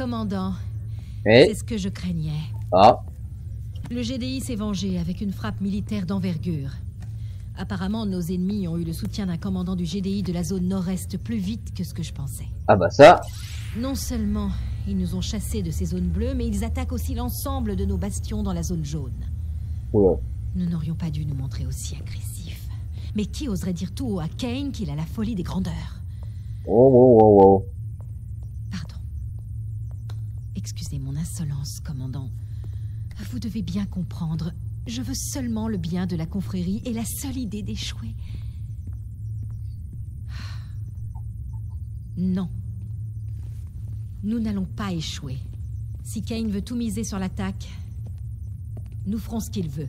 Commandant, Eh? C'est ce que je craignais. Ah, Le GDI s'est vengé avec une frappe militaire d'envergure. Apparemment, nos ennemis ont eu le soutien d'un commandant du GDI de la zone nord-est plus vite que ce que je pensais. ah bah ça, Non seulement ils nous ont chassés de ces zones bleues, mais ils attaquent aussi l'ensemble de nos bastions dans la zone jaune. oula. Nous n'aurions pas dû nous montrer aussi agressifs. Mais qui oserait dire tout haut à Kane qu'il a la folie des grandeurs? Oh, oh, oh, oh. Pardon. Excusez mon insolence, commandant. Vous devez bien comprendre. Je veux seulement le bien de la confrérie et la seule idée d'échouer. Non. Nous n'allons pas échouer. Si Kane veut tout miser sur l'attaque, nous ferons ce qu'il veut.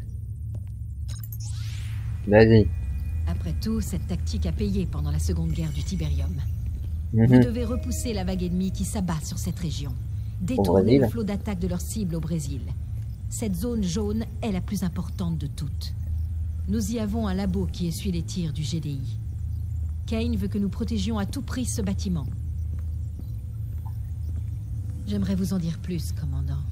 Vas-y. Après tout, cette tactique a payé pendant la Seconde Guerre du Tibérium. Vous Mhm. devez repousser la vague ennemie qui s'abat sur cette région. Détourner le flot d'attaque de leur cible au Brésil. Cette zone jaune est la plus importante de toutes. Nous y avons un labo qui essuie les tirs du GDI. Kane veut que nous protégions à tout prix ce bâtiment. J'aimerais vous en dire plus, commandant.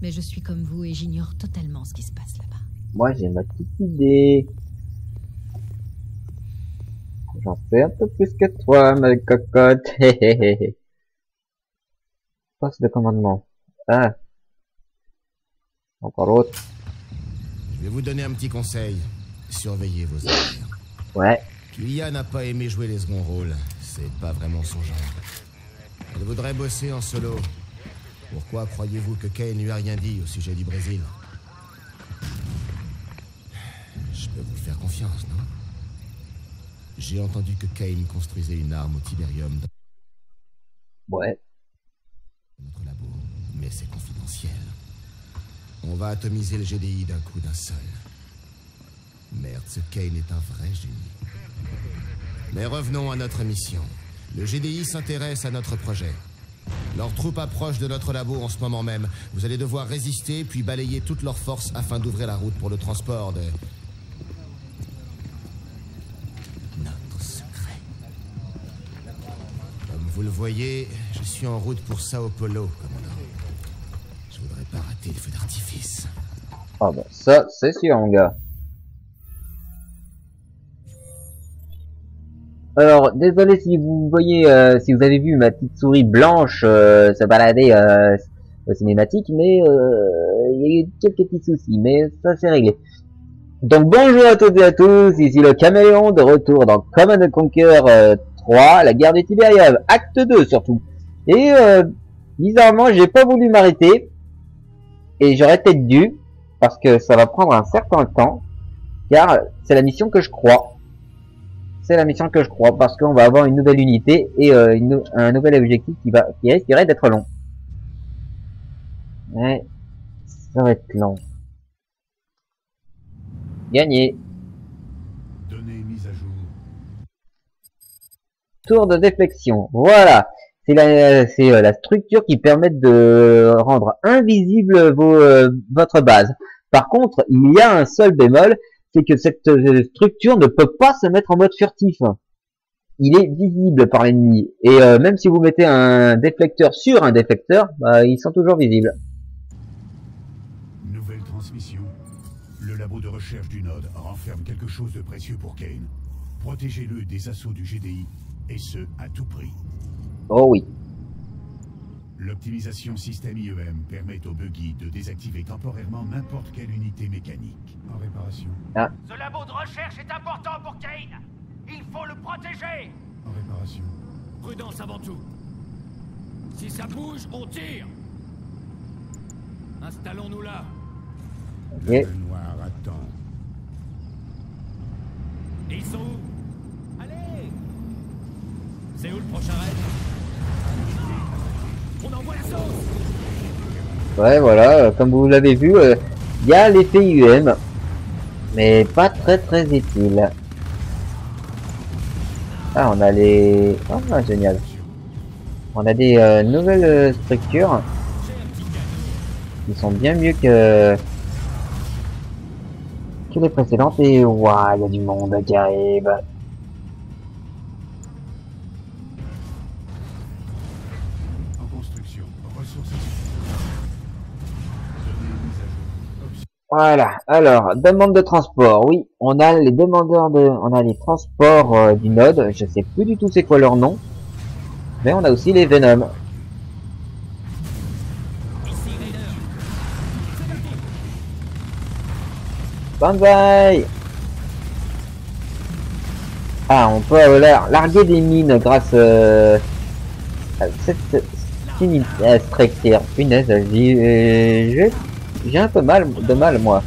Mais je suis comme vous et j'ignore totalement ce qui se passe là-bas. Moi, j'ai ma petite idée. J'en sais un peu plus que toi, ma cocotte. Poste de commandement. Ah. Encore l'autre. Je vais vous donner un petit conseil. Surveillez vos affaires. Ouais. Julia n'a pas aimé jouer les seconds rôles. C'est pas vraiment son genre. Elle voudrait bosser en solo. Pourquoi croyez-vous que Kane lui a rien dit au sujet du Brésil? Je peux vous faire confiance, non? J'ai entendu que Kane construisait une arme au Tiberium dans Ouais. C'est confidentiel. On va atomiser le GDI d'un coup d'un seul. Merde, ce Kane est un vrai génie. Mais revenons à notre mission. Le GDI s'intéresse à notre projet. Leurs troupes approchent de notre labo en ce moment même. Vous allez devoir résister, puis balayer toutes leurs forces afin d'ouvrir la route pour le transport de... Notre secret. Comme vous le voyez, je suis en route pour Sao Paulo, commandant. Rater le feu d'artifice. Ah bah ça, c'est sûr, mon gars. Alors, désolé si vous voyez, euh, si vous avez vu ma petite souris blanche euh, se balader euh, au cinématique, mais euh, il y a eu quelques petits soucis, mais ça c'est réglé. Donc bonjour à toutes et à tous, ici le caméléon de retour dans Command Conquer euh, 3, la guerre du Tiberium, acte 2 surtout. Et bizarrement, j'ai pas voulu m'arrêter, et j'aurais peut-être dû, parce que ça va prendre un certain temps, car c'est la mission que je crois. C'est la mission que je crois, parce qu'on va avoir une nouvelle unité et euh, une un nouvel objectif qui va qui risquerait d'être long. Ouais, ça va être long. Gagné. Données mises à jour. Tour de déflexion. Voilà. C'est euh, la structure qui permet de rendre invisible euh, votre base. Par contre, il y a un seul bémol, c'est que cette structure ne peut pas se mettre en mode furtif. Il est visible par l'ennemi. Et euh, même si vous mettez un déflecteur sur un déflecteur, bah, ils sont toujours visibles. Nouvelle transmission. Le labo de recherche du Node renferme quelque chose de précieux pour Kane. Protégez-le des assauts du GDI, et ce, à tout prix. Oh oui. L'optimisation système IEM permet au buggy de désactiver temporairement n'importe quelle unité mécanique. En réparation. Ce labo de recherche est important pour Kane. Il faut le protéger. En réparation. Prudence avant tout. Si ça bouge, on tire. Installons-nous là. Ok. Le noir attend. Ils sont où? Allez C'est où le prochain raid Ouais, voilà, euh, comme vous l'avez vu, euh, il y a l'effet IUM, mais pas très très utile. Ah, on a les... Ah, génial. On a des euh, nouvelles structures qui sont bien mieux que que les précédentes et waouh, il y a du monde qui arrive. Voilà. Alors, demande de transport. Oui, on a les demandeurs de, on a les transports euh, du node. Je sais plus du tout c'est quoi leur nom. Mais on a aussi les Venom. Banzai Ah, on peut euh, lar- larguer des mines grâce euh, à cette extracteur. Punaise, euh, j'ai- un peu mal de mal moi.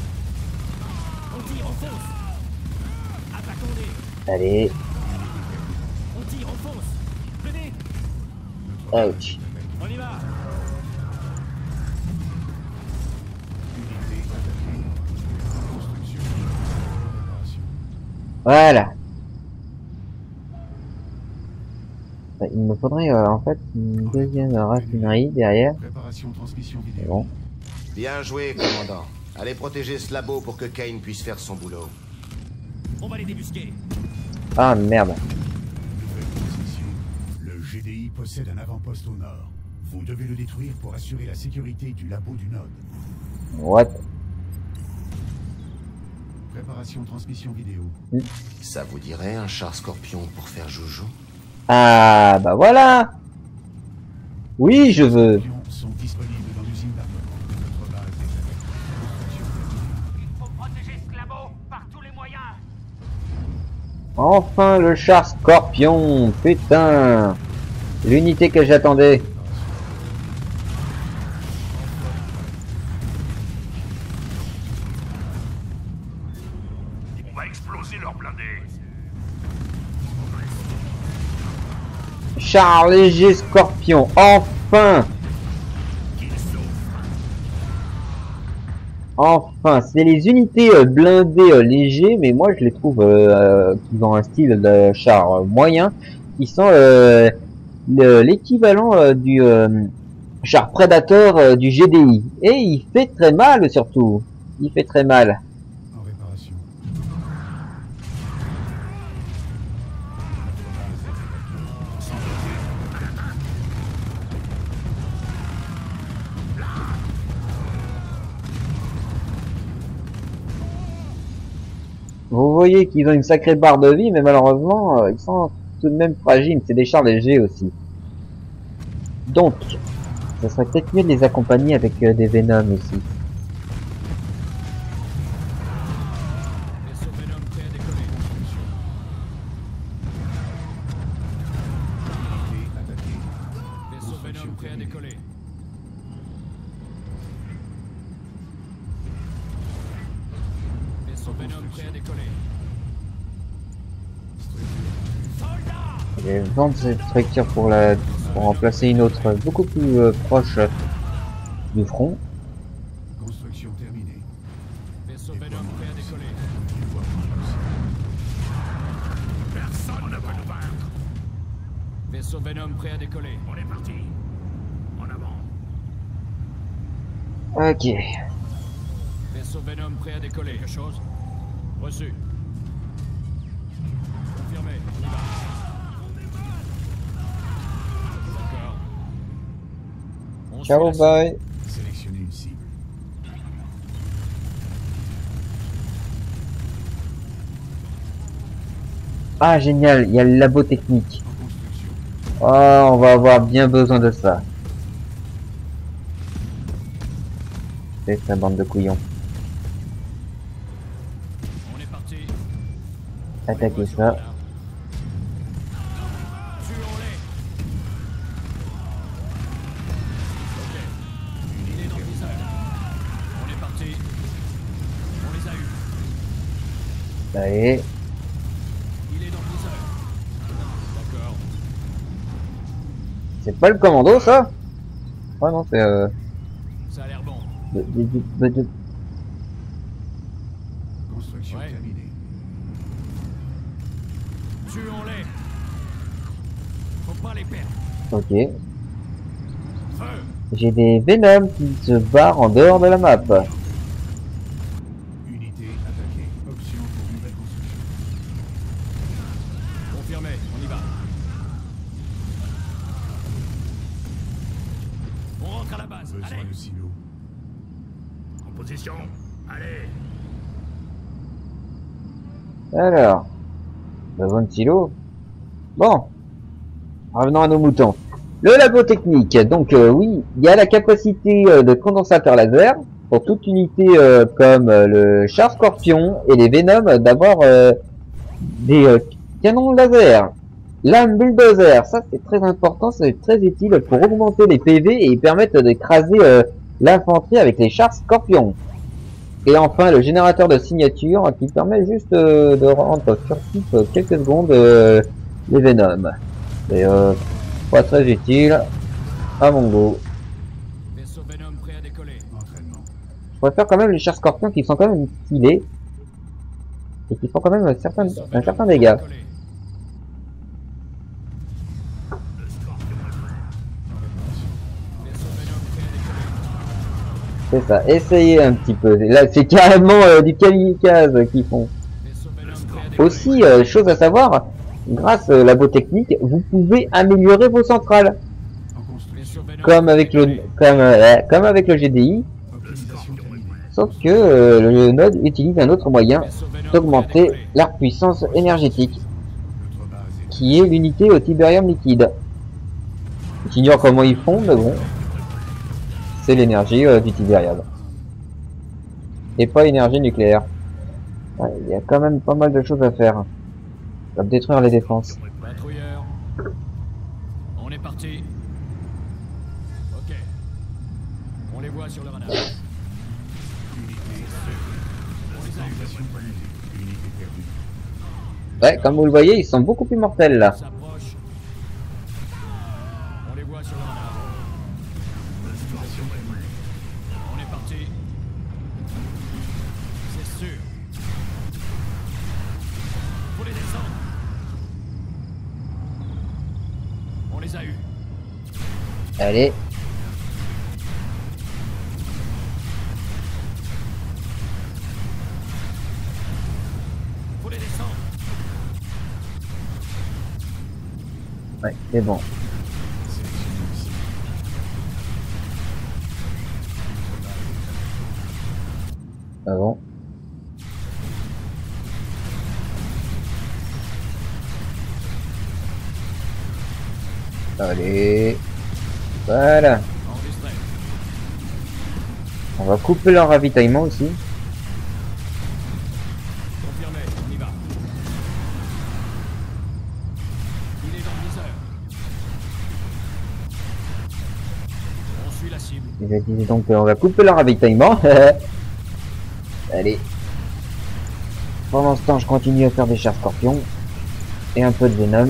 Allez, ouch. Voilà. Euh, Il me faudrait euh, en fait une deuxième raffinerie derrière. Préparation transmission Mais vidéo. bon. Bien joué, commandant. Allez protéger ce labo pour que Kane puisse faire son boulot. On va les débusquer. Ah merde. Nouvelle transmission. Le GDI possède un avant-poste au nord. Vous devez le détruire pour assurer la sécurité du labo du Node. What? Préparation transmission vidéo. Ça vous dirait un char scorpion pour faire joujou? Ah bah voilà Oui, je veux. Sont disponibles Enfin le char scorpion Putain L'unité que j'attendais. On va exploser leur blindé. Char léger scorpion, enfin Enfin, c'est les unités euh, blindées euh, légers, mais moi je les trouve euh, qui ont un style de char moyen, qui sont le- l'équivalent du char prédateur du GDI. Et il fait très mal surtout. Il fait très mal. Vous voyez qu'ils ont une sacrée barre de vie, mais malheureusement, euh, ils sont tout de même fragiles. C'est des chars légers aussi. Donc, ça serait peut-être mieux de les accompagner avec euh, des Venom aussi. Vendre cette structure pour, la, pour remplacer une autre beaucoup plus euh, proche du front. Construction terminée. Vaisseau Venom prêt à décoller. Personne ne va nous vaincre. Vaisseau Venom prêt à décoller. On est parti. En avant. Ok. Vaisseau Venom prêt à décoller. Quelque chose? Reçu. On Ciao, bye. Sélectionnez une cible. Ah, génial, il y a le labo technique. Oh, on va avoir bien besoin de ça. C'est sa bande de couillons. On est parti. Attaquez ça. Allez. Il est dans le viseur. D'accord. C'est pas le commando, ça Ouais, non, c'est... Euh... Ça a l'air bon. de- de- de- de- de- Construction Ouais. terminée. Tuons-les. Faut pas les perdre. Ok. J'ai des Venom qui se barrent en dehors de la map. on y va. On rentre à la base. Allez. En position. Allez. Alors. Besoin de silo. Bon. Revenons à nos moutons. Le labo technique. Donc euh, oui, il y a la capacité euh, de condensateur laser pour toute unité euh, comme le char scorpion et les venoms d'abord des canon laser, lame bulldozer, ça c'est très important, c'est très utile pour augmenter les PV et permettre d'écraser euh, l'infanterie avec les chars scorpions. Et enfin le générateur de signature qui permet juste euh, de rendre furtif euh, quelques secondes les Venoms. C'est pas très utile à mon goût. Je préfère quand même les chars scorpions qui sont quand même stylés et qui font quand même un certain dégât. Ça, essayez un petit peu. Là, c'est carrément euh, du kamikaze qu'ils font. Aussi, euh, chose à savoir, grâce euh, à la technique, vous pouvez améliorer vos centrales. Comme avec le, comme, comme avec le GDI. Sauf que le node utilise un autre moyen d'augmenter leur puissance énergétique, qui est l'unité au tiberium liquide. J'ignore comment ils font, mais bon, c'est l'énergie euh, du Et pas énergie nucléaire. Il y a quand même pas mal de choses à faire. Hein. Comme détruire les défenses. On est parti. Ok. On les voit sur le radar. Ouais, comme vous le voyez, ils sont beaucoup plus mortels là. Allez. Ouais, c'est bon. Ah bon Allez. Voilà. On va couper leur ravitaillement aussi. donc on va couper leur ravitaillement. Allez. Pendant ce temps, je continue à faire des chars scorpions et un peu de venom.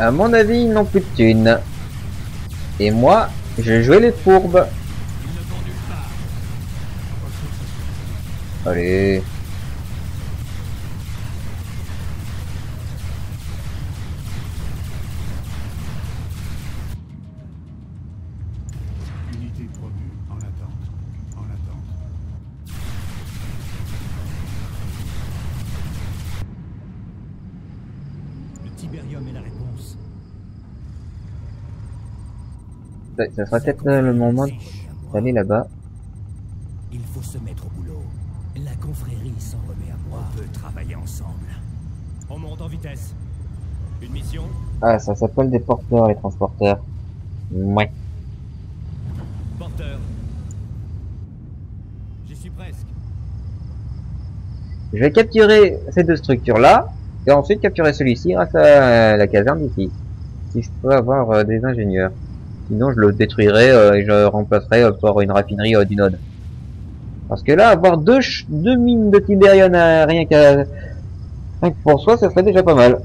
À mon avis, ils n'ont plus de thunes. Et moi, je jouais les fourbes. Allez. ça sera peut-être euh, le moment d'aller là-bas. On peut travailler ensemble. On monte en vitesse. Une mission? Ah, ça s'appelle des porteurs, les transporteurs. Ouais. Porteur. Je vais capturer ces deux structures-là, et ensuite capturer celui-ci grâce à la caserne d'ici. Si je peux avoir euh, des ingénieurs. Sinon, je le détruirais euh, et je remplacerais euh, par une raffinerie euh, d'inode. Parce que là, avoir deux, deux mines de Tiberion à euh, rien qu'à 5 pour soi, ça serait déjà pas mal.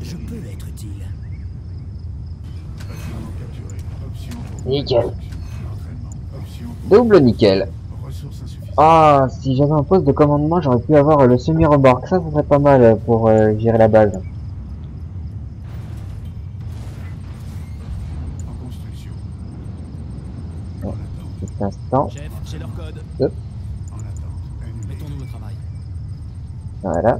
Je peux être utile. Nickel. Double nickel. Ah, si j'avais un poste de commandement, j'aurais pu avoir le semi-remorque. Ça, ça serait pas mal pour euh, gérer la base. En construction. Ouais. Petit instant. Chef, j'ai leur code. En attente. Mettons-nous au travail. Voilà.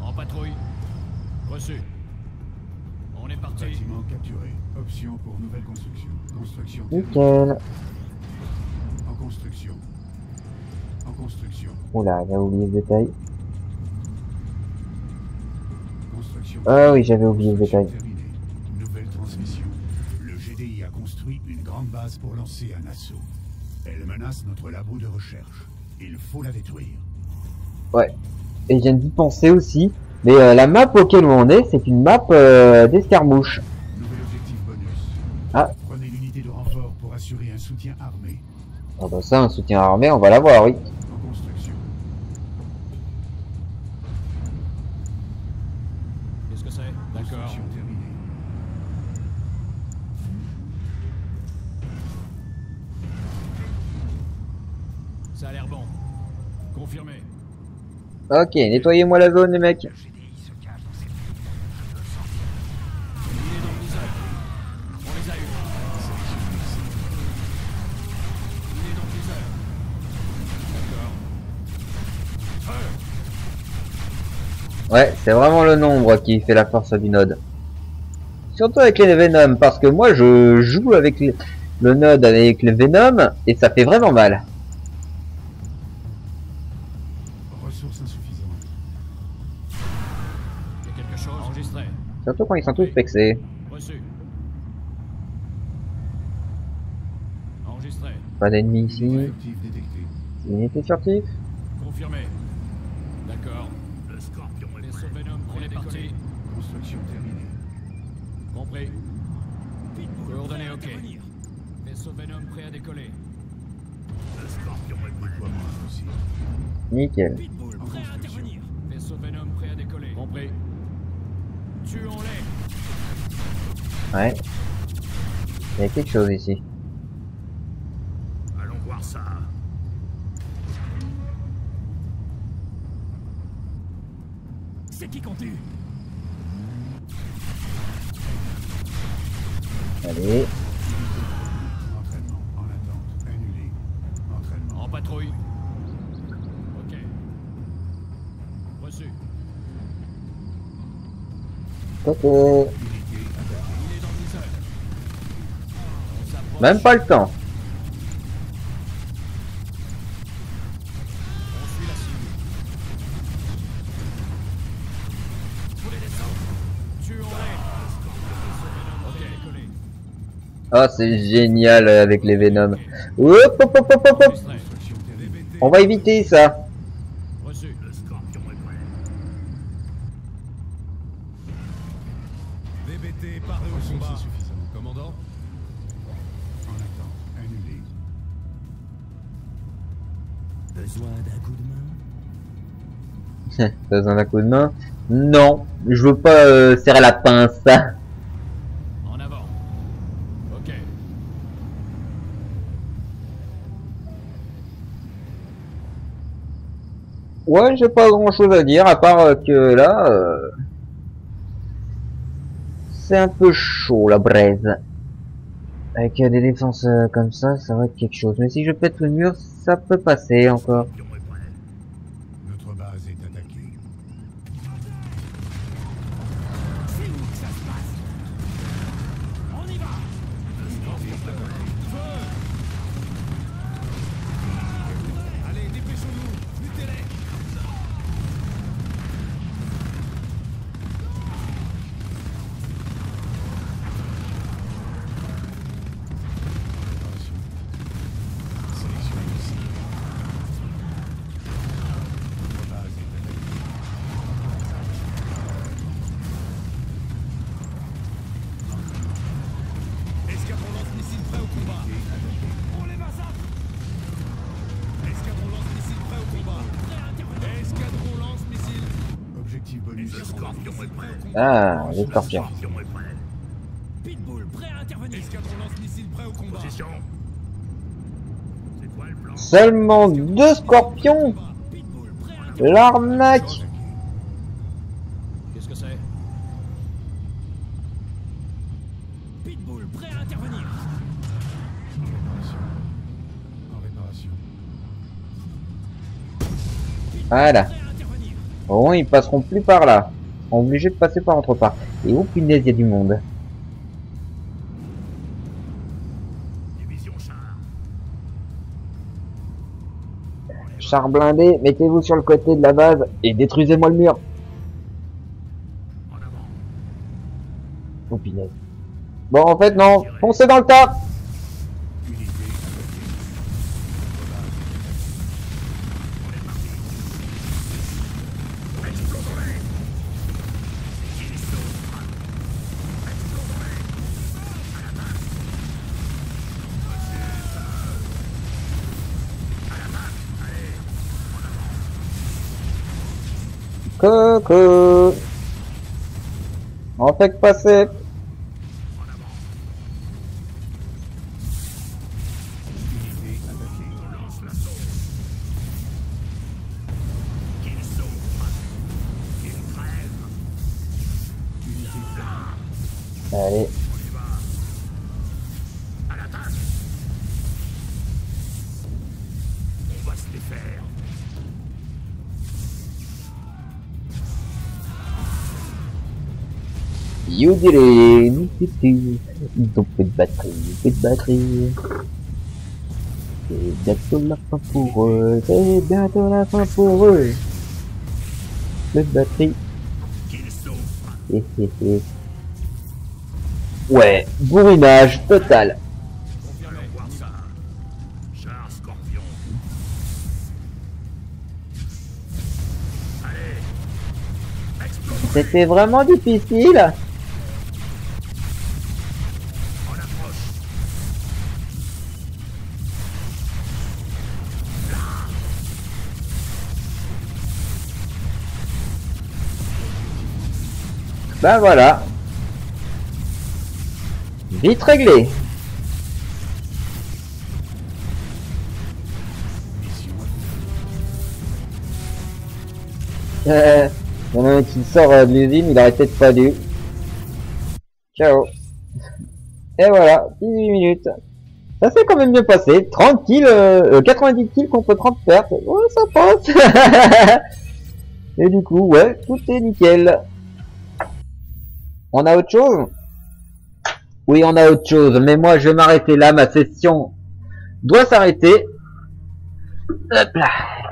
En patrouille. Reçu. On est parti. Bâtiment capturé. Option pour nouvelle construction. Construction. Nickel. En construction. En construction. Oula, j'ai oublié ce détail. Ah oui, j'avais oublié le détail. terminée. Nouvelle transmission. Le GDI a construit une grande base pour lancer un assaut. Elle menace notre labo de recherche. Il faut la détruire. Ouais. Et je viens d'y penser aussi. Mais euh, la map auquel on est, c'est une map euh, d'escarmouche. Soutien armé. Ah bah ça, un soutien armé, on va l'avoir, oui. En construction. Qu'est-ce que c'est? D'accord. Ça a l'air bon. Confirmé. Ok, nettoyez-moi la zone, les mecs. Ouais, c'est vraiment le nombre qui fait la force du node. Surtout avec les Venom, parce que moi je joue avec les- le node avec les Venom et ça fait vraiment mal. Ressources insuffisantes. Il y a quelque chose enregistré. Surtout quand ils sont tous vexés. Reçu. Enregistré. Pas d'ennemis ici. Unité furtive. Le scorpion est Vaisseau Venom, on est parti. Construction terminée. Compris. Coordonnées OK. Vaisseau Venom prêt à décoller. Le scorpion est Déploiement possible. Nickel. Pitbull prêt à intervenir. Vaisseau Venom prêt à décoller. Compris. Tuons-les. Ouais. Il y a quelque chose ici. Allons voir ça. C'est qui qu'on tue? Allez. Entraînement. En attente. Annulé. Entraînement. En patrouille. OK. Reçu. S'approche. Même pas le temps. Ah, c'est génial euh, avec les Venom. Hop, hop, hop, hop, hop. On va éviter ça. Besoin d'un coup de main besoin d'un coup de main? Non, je veux pas euh, serrer la pince. En avant. OK. Ouais, j'ai pas grand chose à dire, à part euh, que là, euh, c'est un peu chaud la braise. Avec euh, des défenses comme ça, ça va être quelque chose. Mais si je pète le mur, ça peut passer encore. Prêt au combat. Seulement deux scorpions Pitbull, prêt à L'arnaque Qu'est-ce que c'est Pitbull, prêt à intervenir. En réparation. Voilà. Prêt à intervenir. Au moins, ils passeront plus par là. Ils seront obligés de passer par entre part. Et oh punaise, il y a du monde. Char. Blindé, mettez-vous sur le côté de la base et détruisez-moi le mur. Oh punaise. Bon, en fait, non. Foncez dans le tas Coucou On fait que passer Ils ont plus de batterie, plus de batterie. C'est bientôt la fin pour eux, c'est bientôt la fin pour eux. Plus de batterie. Ouais, bourrinage total. C'était vraiment difficile. Ben voilà. Vite réglé. Mission Euh, il y en a un qui sort euh, de l'usine, il aurait peut-être pas dû. Ciao. Et voilà, 18 minutes. Ça s'est quand même bien passé. 30 kills, euh, euh, 90 kills contre 30 pertes. Ouais, ça passe. Et du coup, ouais, tout est nickel. On a autre chose? Oui, on a autre chose. Mais moi, je vais m'arrêter là. Ma session doit s'arrêter.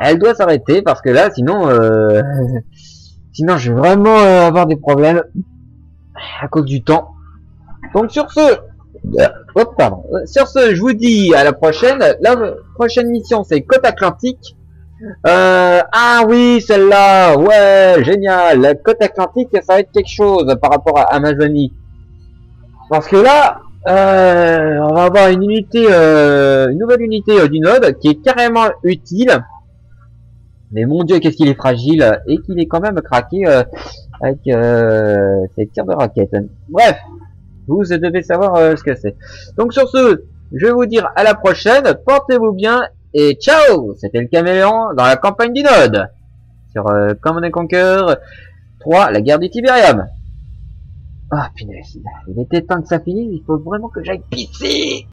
Elle doit s'arrêter parce que là, sinon, euh, sinon, je vais vraiment euh, avoir des problèmes à cause du temps. Donc sur ce, hop, pardon. Sur ce, je vous dis à la prochaine. La prochaine mission, c'est Côte Atlantique. Euh, ah oui, celle-là, ouais, génial. La Côte Atlantique, ça va être quelque chose par rapport à Amazonie. Parce que là, euh, on va avoir une unité, euh, une nouvelle unité euh, du Node qui est carrément utile. Mais mon dieu, qu'est-ce qu'il est fragile et qu'il est quand même craqué avec ses tirs de roquettes. Bref, vous devez savoir ce que c'est. Donc sur ce, je vais vous dire à la prochaine. Portez-vous bien et ciao C'était le caméléon dans la campagne du Node sur euh, Command and Conquer 3, la guerre du Tiberium. Ah punaise, il était temps que ça finisse. Il faut vraiment que j'aille pisser.